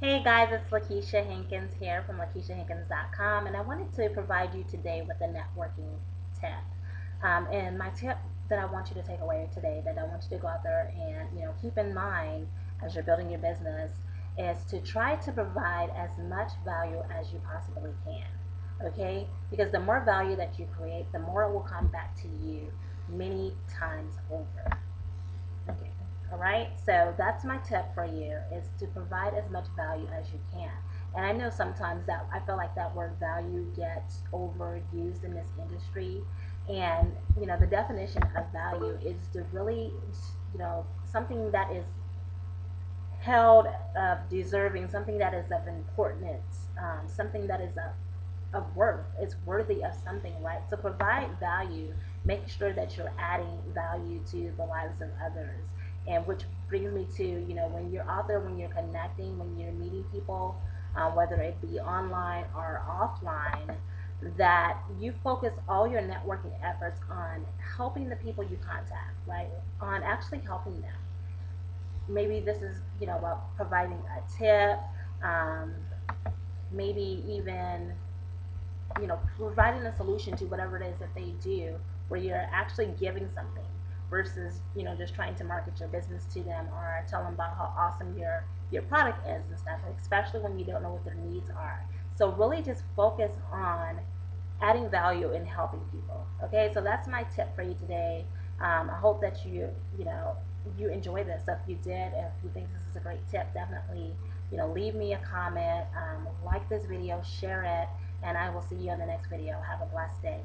Hey guys, it's Lakeisha Hankins here from LakeishaHankins.com, and I wanted to provide you today with a networking tip. Um, and my tip that I want you to take away today, that I want you to go out there and you know keep in mind as you're building your business, is to try to provide as much value as you possibly can. Okay, because the more value that you create, the more it will come back to you many times over. Right, so that's my tip for you is to provide as much value as you can. And I know sometimes that I feel like that word value gets overused in this industry. And you know, the definition of value is to really, you know, something that is held of deserving, something that is of importance, um, something that is of of worth. It's worthy of something, right? So provide value. Make sure that you're adding value to the lives of others and which brings me to you know when you're out there when you're connecting when you're meeting people uh, whether it be online or offline that you focus all your networking efforts on helping the people you contact right? On actually helping them. Maybe this is you know about providing a tip um, maybe even you know providing a solution to whatever it is that they do where you're actually giving something versus you know just trying to market your business to them or tell them about how awesome your your product is and stuff especially when you don't know what their needs are. So really just focus on adding value and helping people okay? So that's my tip for you today. Um, I hope that you you know you enjoy this so if you did. If you think this is a great tip definitely you know leave me a comment um, like this video share it and I will see you on the next video. Have a blessed day